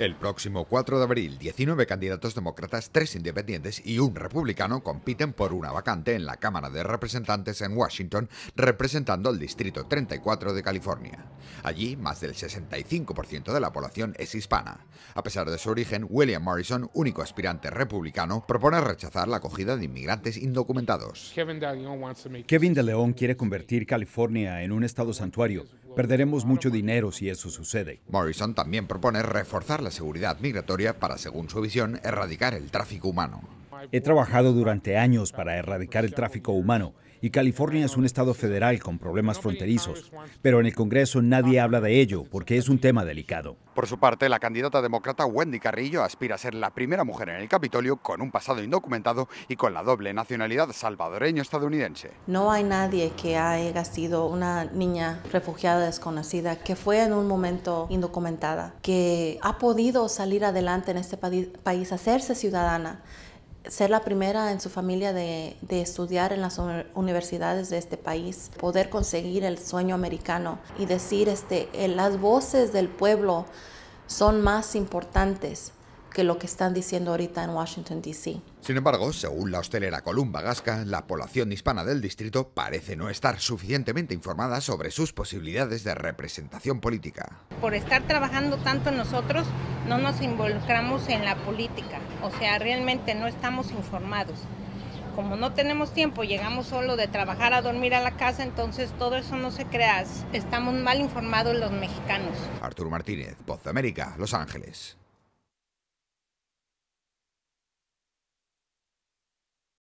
El próximo 4 de abril, 19 candidatos demócratas, 3 independientes y un republicano compiten por una vacante en la Cámara de Representantes en Washington, representando el Distrito 34 de California. Allí, más del 65% de la población es hispana. A pesar de su origen, William Morrison, único aspirante republicano, propone rechazar la acogida de inmigrantes indocumentados. Kevin de León quiere convertir California en un estado santuario. Perderemos mucho dinero si eso sucede. Morrison también propone reforzar la seguridad migratoria para, según su visión, erradicar el tráfico humano. He trabajado durante años para erradicar el tráfico humano y California es un estado federal con problemas fronterizos, pero en el Congreso nadie habla de ello porque es un tema delicado. Por su parte, la candidata demócrata Wendy Carrillo aspira a ser la primera mujer en el Capitolio con un pasado indocumentado y con la doble nacionalidad salvadoreño-estadounidense. No hay nadie que haya sido una niña refugiada desconocida que fue en un momento indocumentada, que ha podido salir adelante en este país, hacerse ciudadana ser la primera en su familia de, estudiar en las universidades de este país, poder conseguir el sueño americano y decir, este, eh, las voces del pueblo son más importantes que lo que están diciendo ahorita en Washington, D.C. Sin embargo, según la hostelera Columba Gasca, la población hispana del distrito parece no estar suficientemente informada sobre sus posibilidades de representación política. Por estar trabajando tanto nosotros, no nos involucramos en la política, o sea, realmente no estamos informados. Como no tenemos tiempo, llegamos solo de trabajar a dormir a la casa, entonces todo eso no se crea. Estamos mal informados los mexicanos. Arturo Martínez, Voz de América, Los Ángeles.